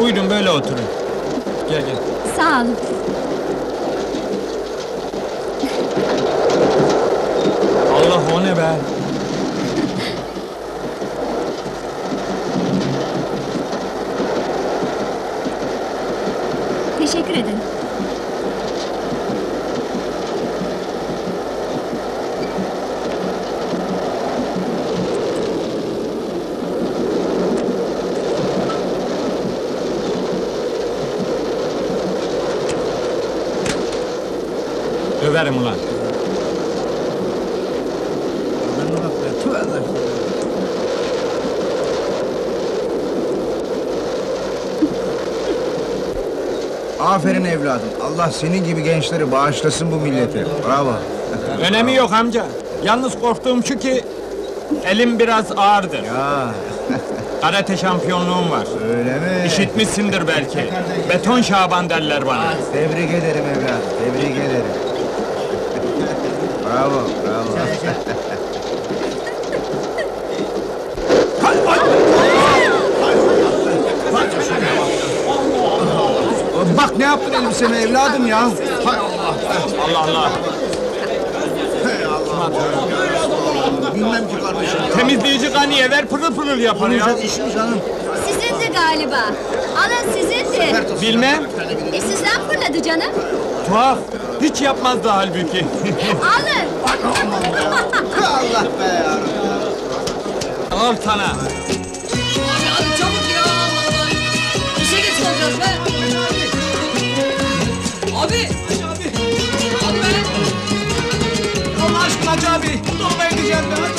Buyurun böyle oturun. Gel gel. Sağ olun. Allah o ne be? Teşekkür ederim. Döverim ulan. Aferin evladım. Allah senin gibi gençleri bağışlasın bu millete. Bravo. Önemi yok amca. Yalnız korktuğum şu ki... Elim biraz ağırdır. Ya Karate şampiyonluğum var. öyle mi? İşitmişsindir belki. Beton Şaban derler bana. Tebrik ederim evladım. Tebrik ederim. Bravo, bravo. Bak ne yaptın elbiseme evladım ya. Hay Allah. Allah Allah. Bilmem ki kardeşim. Temizleyici kaniye ver pırıl pırıl yapar ya. Güzel iş mi canım? Sizindi galiba. Alın sizindi. Bilmem. E sizden fırladı canım. Tuhaf. Hiç yapmazdı halbuki. Alın. Allah be ya. Al sana. Abi hadi çabuk ya. İşe geç kalacağız be. Abi. Hadi be. Allah aşkına Hacı abi. Dolmaya gideceğim ben.